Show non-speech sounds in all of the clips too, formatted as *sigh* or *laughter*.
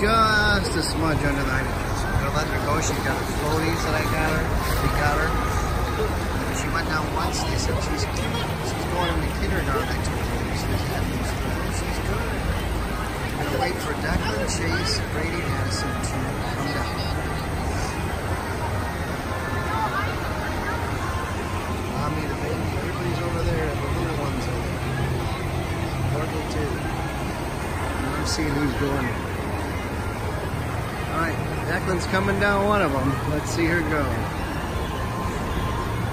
just a smudge under the. I'm gonna let her go. She got her floaties that I got her. We got her. She went down once. They said she's she's going into kindergarten. I told her she's good. I'm gonna wait for Declan, Chase, Brady, and Addison to come down. Mommy, the baby, everybody's over there. The little ones over there. Courtney too. I'm seeing who's going. Declan's coming down one of them. Let's see her go.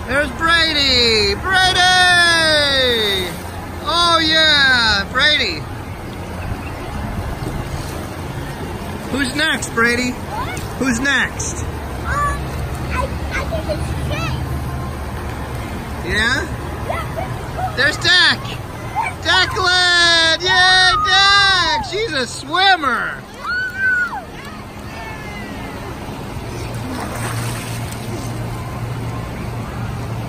There's Brady! Brady! Oh yeah, Brady. Who's next, Brady? Who's next? Yeah, There's Dak! Declan! Yay, Dak! She's a swimmer!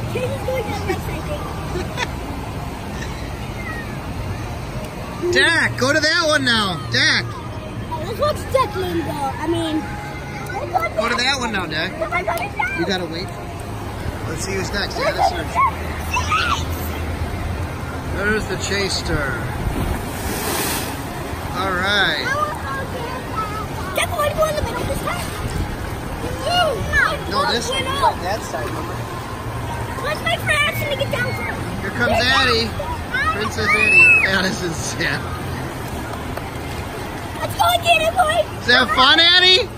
*laughs* Dak, go to that one now. Dak, Let's watch Declan go. I mean, go to that one now, Dak. You gotta wait. Let's see who's next. Yeah. There's the chaser. All right. Declan, go in the middle this time. No, this one. That side, remember? Let's wait for to get down. Here comes Addie. Princess Addie. Addison's, yeah. Let's go and get it, boy. Is that fun, Addie?